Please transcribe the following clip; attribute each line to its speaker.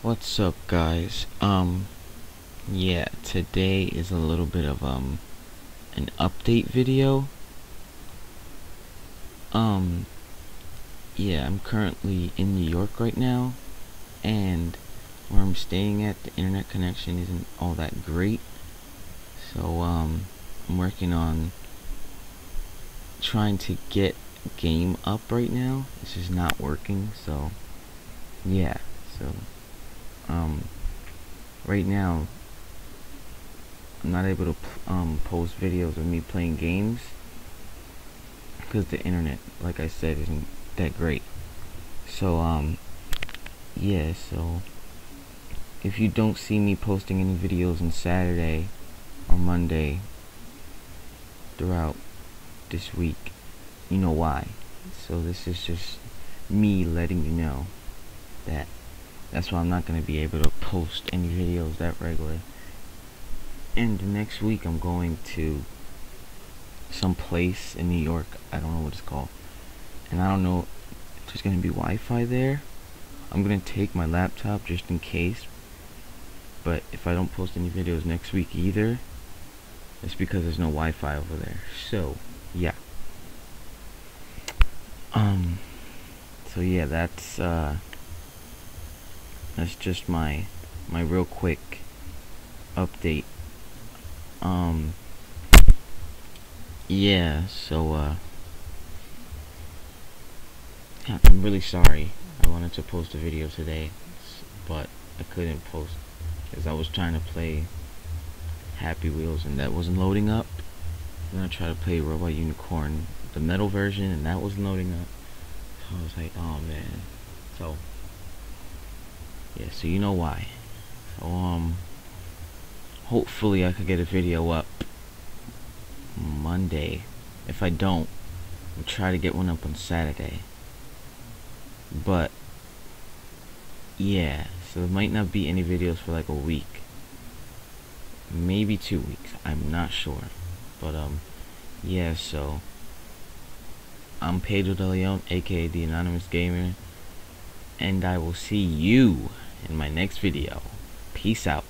Speaker 1: What's up guys? Um yeah, today is a little bit of um an update video. Um yeah, I'm currently in New York right now and where I'm staying at the internet connection isn't all that great. So um I'm working on trying to get game up right now. It's just not working, so yeah, so um, right now I'm not able to um, post videos of me playing games because the internet like I said isn't that great. So um yeah so if you don't see me posting any videos on Saturday or Monday throughout this week you know why. So this is just me letting you know that that's why I'm not going to be able to post any videos that regular. And next week I'm going to some place in New York. I don't know what it's called. And I don't know if there's going to be Wi-Fi there. I'm going to take my laptop just in case. But if I don't post any videos next week either, it's because there's no Wi-Fi over there. So, yeah. Um, so yeah, that's, uh, that's just my my real quick update. Um yeah so uh I'm really sorry. I wanted to post a video today but I couldn't post because I was trying to play Happy Wheels and that wasn't loading up. Then I tried to play Robot Unicorn the metal version and that wasn't loading up. So I was like oh man. So yeah so you know why. Um hopefully I could get a video up Monday. If I don't I'll try to get one up on Saturday. But yeah so there might not be any videos for like a week. Maybe two weeks I'm not sure. But um yeah so I'm Pedro De Leon aka the Anonymous Gamer and I will see you in my next video. Peace out.